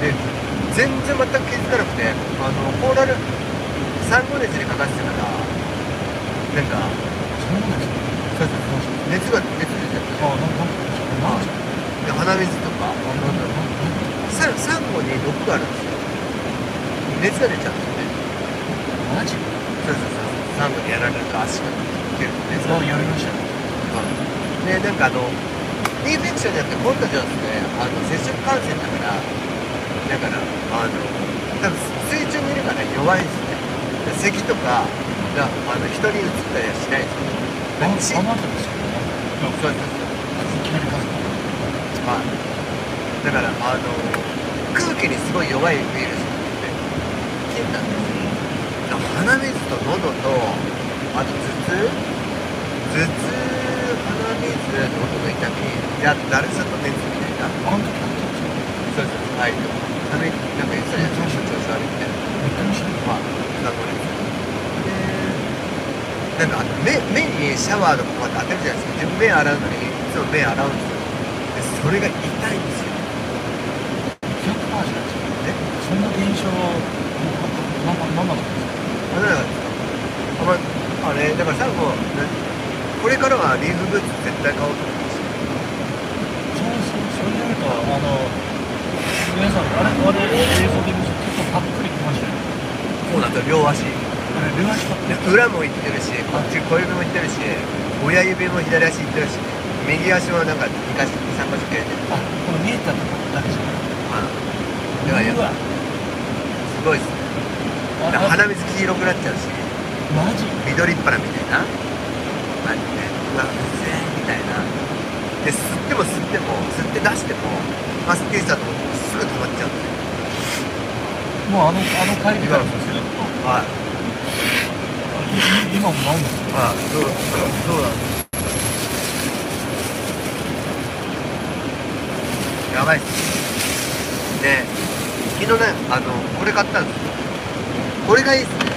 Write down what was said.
で全然全く気づかなくてあのコーラル産後熱にかかってたからなんかそうなんですか？熱が熱出ちゃってあなんかで鼻水とかササンゴに毒があるんですよ。熱が出ちゃうんですよね。マジ？そうそうそうサンゴにやられると足が出る熱がやりました。でなんかあのインフェクションじゃなくて僕たちはですね。あの接触感染だからだからあの多分水中にいるから弱いんですね。で咳とかがあの人に移ったりはしないんですよあであなたですよね。そうそうそう。いきなり数はい。だからあの空気にすごい弱いウイルスって菌なんですよ。鼻水と喉とあと頭痛？頭痛鼻水喉の痛み。やだるさと熱みたいな。あの時そうそうはい。鼻になんか言ってたじゃん調子調子悪いみたいなまあなんかでなんかあの目目にシャワーとかこうやって当てるじゃないですか自分目洗うのにいつも目洗うんですよ。でそれが痛いんですよ。100%じゃないですかえそんな現象ままままだったんですか？あれなんかあ,、まあれだから最後ねこれからはリーフブーツ絶対買おうと思ってますそうそうそれで言うとあの皆さんあれあれ映像で見ると結構パックリきましたよこうだと両足。あれ両足。で裏も行ってるしこっち小指も行ってるし親指も左足行ってるし右足はなんか2か所3か所切れてる。あこの見えたとこだけじゃなくてまあだからすごいっすね。鼻水黄色くなっちゃうし。マジ？緑っ腹みたいな。感じで。うわうぜえみたいな。で吸っても吸っても吸って出してもあすっきりしたと思ってもすぐ溜まっちゃうんですよもうあのあの帰りからですよ。はい。い今もないんですよあそうそうだやばい。っすで昨日ねあのこれ買ったんですよ。これがいいっすね